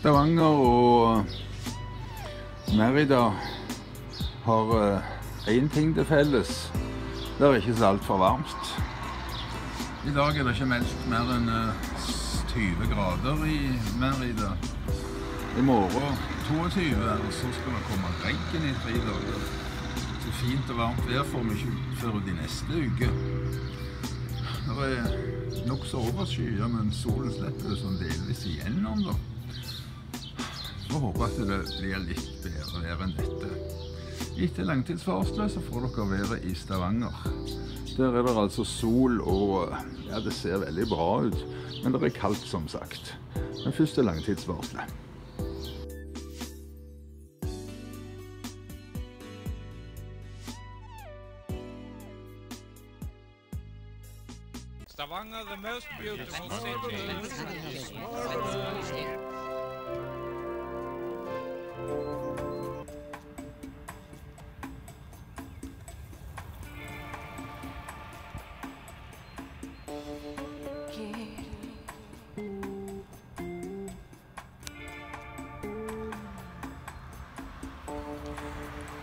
Stavanger og Merida har én ting til felles. Det er ikke så altfor varmt. I dag er det ikke meldt mer enn 20 grader i Merida. I morgen 22, og så skal det komme regn i tre dager. Så fint og varmt vær får vi ikke før ut i neste uke. Det er nokså overskyet, men solen slipper det sånn delvis igjennom. da. Håper jeg at det blir litt bedre vær enn dette. Etter langtidsvarselet så får dere være i Stavanger. Der er det altså sol og ja, det ser veldig bra ut. Men det er kaldt, som sagt. Men først er langtidsvarselet. Stavanger, the most beautiful city.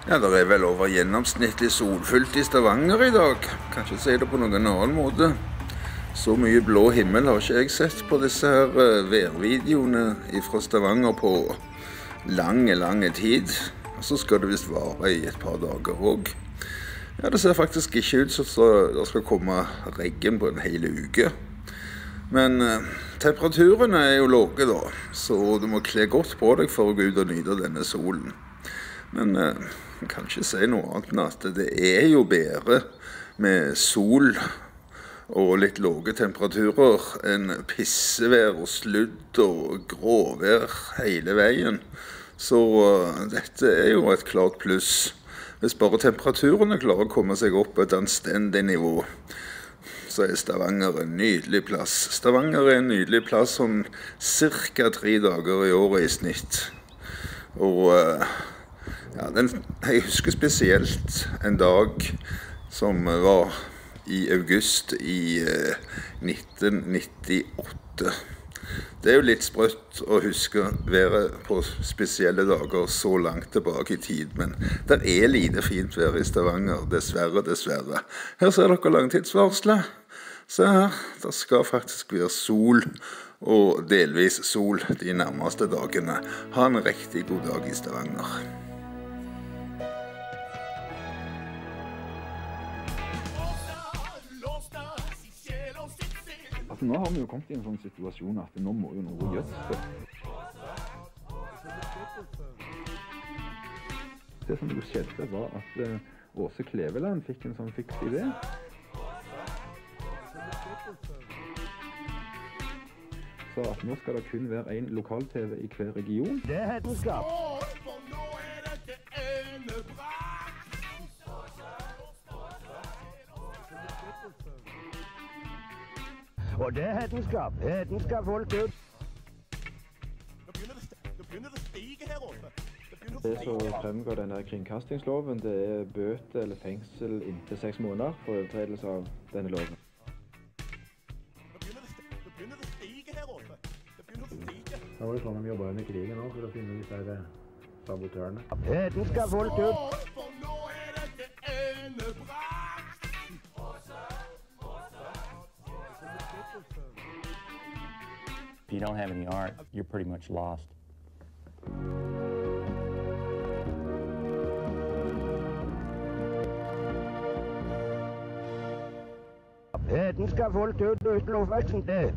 Ja, det er vel over gjennomsnittlig solfylt i Stavanger i dag. Kan ikke si det på noen annen måte. Så mye blå himmel har ikke jeg sett på disse her eh, værvideoene fra Stavanger på lang, lange tid. Og så skal det visst vare i et par dager òg. Ja, det ser faktisk ikke ut som det skal komme regn på en hel uke. Men eh, temperaturene er jo lave, da, så du må kle godt på deg for å gå ut og nyte denne solen. Men eh, jeg kan ikke si noe annet enn at det er jo bedre med sol og litt lave temperaturer enn pissevær og sludd og gråvær hele veien. Så uh, dette er jo et klart pluss. Hvis bare temperaturene klarer å komme seg opp på et anstendig nivå, så er Stavanger en nydelig plass. Stavanger er en nydelig plass om ca. tre dager i året i snitt. Og uh, ja, den, jeg husker spesielt en dag som var i august i eh, 1998. Det er jo litt sprøtt å huske været på spesielle dager så langt tilbake i tid, men det er lite fint vær i Stavanger, dessverre, dessverre. Her ser dere langtidsvarselet. Se her, det skal faktisk være sol og delvis sol de nærmeste dagene. Ha en riktig god dag i Stavanger. Altså, nå har vi jo kommet i en sånn situasjon at nå må jo noe gjøres. Det som jo skjedde, var at uh, Åse Kleveland fikk en sånn fiks idé. Sa at nå skal det kun være én lokal-TV i hver region. Det er hetenskap. Og det er Hedenskap Hetenskap fullt ut. Nå begynner det, nå begynner det å stige her oppe. Det Det som fremgår denne kringkastingsloven, det er bøter eller fengsel inntil seks måneder for overtredelse av denne loven. Nå begynner det, nå begynner det å stige her oppe. Det begynner å stige. Da var det sånn de jobba under krigen òg, for å finne disse her, sabotørene. Hedenskap holdt ut. For nå er dette endebrakt. If you don't have any art, you're pretty much lost. Uten oppveksten. Det